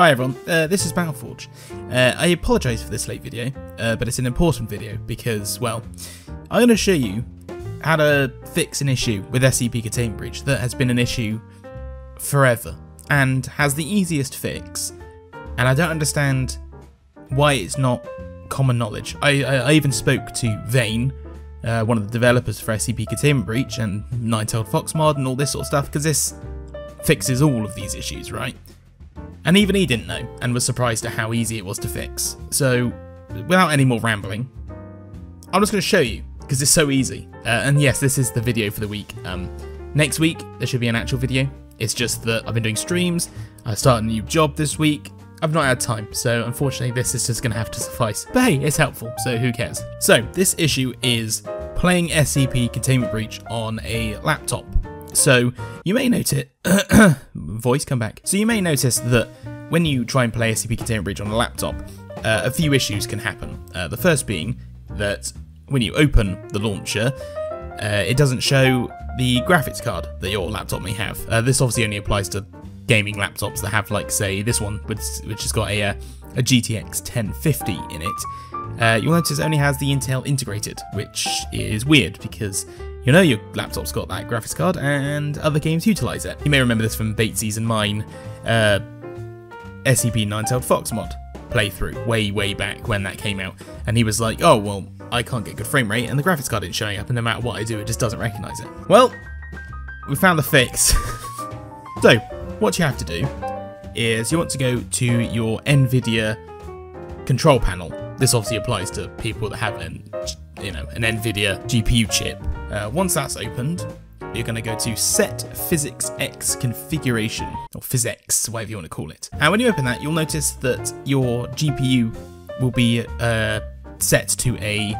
Hi everyone, uh, this is Battleforge. Uh, I apologise for this late video, uh, but it's an important video because, well, I'm going to show you how to fix an issue with SCP Containment Breach that has been an issue forever and has the easiest fix, and I don't understand why it's not common knowledge. I, I, I even spoke to Vane, uh, one of the developers for SCP Containment Breach and Nine-Tailed Fox mod and all this sort of stuff, because this fixes all of these issues, right? And even he didn't know, and was surprised at how easy it was to fix. So, without any more rambling, I'm just going to show you, because it's so easy. Uh, and yes, this is the video for the week. Um, next week, there should be an actual video. It's just that I've been doing streams, I started a new job this week, I've not had time, so unfortunately this is just going to have to suffice. But hey, it's helpful, so who cares? So, this issue is playing SCP Containment Breach on a laptop. So you may notice voice come back. So you may notice that when you try and play SCP Containment Breach on a laptop, uh, a few issues can happen. Uh, the first being that when you open the launcher, uh, it doesn't show the graphics card that your laptop may have. Uh, this obviously only applies to gaming laptops that have, like, say, this one, which, which has got a, uh, a GTX 1050 in it. Uh, you'll notice it only has the Intel integrated, which is weird because you know your laptop's got that graphics card and other games utilise it. You may remember this from Batesy's and mine uh, SCP Nine-Tailed Fox mod playthrough way, way back when that came out. And he was like, oh, well, I can't get good frame rate and the graphics card isn't showing up and no matter what I do, it just doesn't recognise it. Well, we found the fix. so, what you have to do is you want to go to your NVIDIA control panel. This obviously applies to people that have an, you know, an NVIDIA GPU chip uh, once that's opened, you're going to go to Set Physics X Configuration, or PhysX, whatever you want to call it. And when you open that, you'll notice that your GPU will be uh, set to a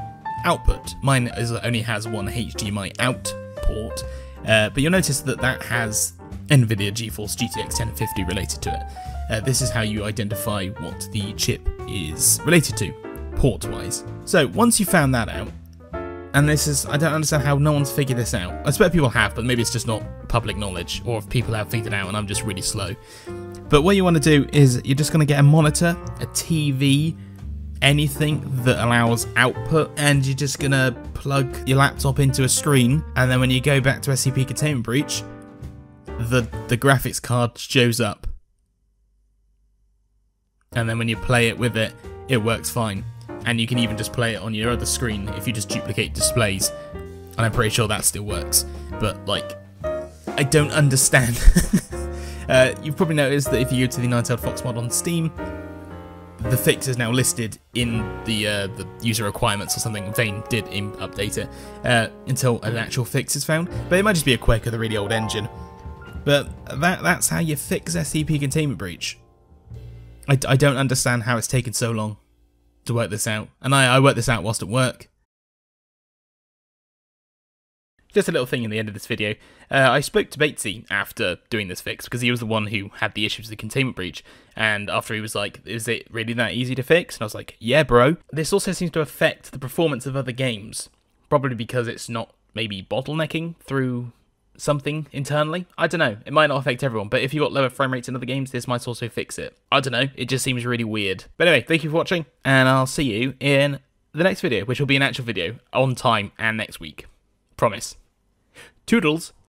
output. Mine is, only has one HDMI out port, uh, but you'll notice that that has NVIDIA GeForce GTX 1050 related to it. Uh, this is how you identify what the chip is related to, port-wise. So once you found that out, and this is, I don't understand how no one's figured this out. I expect people have, but maybe it's just not public knowledge, or if people have figured it out and I'm just really slow. But what you want to do is you're just going to get a monitor, a TV, anything that allows output, and you're just going to plug your laptop into a screen, and then when you go back to SCP Containment Breach, the, the graphics card shows up. And then when you play it with it, it works fine and you can even just play it on your other screen if you just duplicate displays. And I'm pretty sure that still works. But, like, I don't understand. uh, you've probably noticed that if you go to the Nine-Tailed Fox mod on Steam, the fix is now listed in the uh, the user requirements or something. Vane did update it uh, until an actual fix is found, but it might just be a quirk of the really old engine. But that that's how you fix SCP containment breach. I, I don't understand how it's taken so long to work this out, and I, I worked this out whilst at work. Just a little thing in the end of this video. Uh, I spoke to Batesy after doing this fix because he was the one who had the issues with the containment breach. And after he was like, "Is it really that easy to fix?" and I was like, "Yeah, bro." This also seems to affect the performance of other games, probably because it's not maybe bottlenecking through something internally. I don't know. It might not affect everyone, but if you've got lower frame rates in other games, this might also fix it. I don't know. It just seems really weird. But anyway, thank you for watching, and I'll see you in the next video, which will be an actual video on time and next week. Promise. Toodles.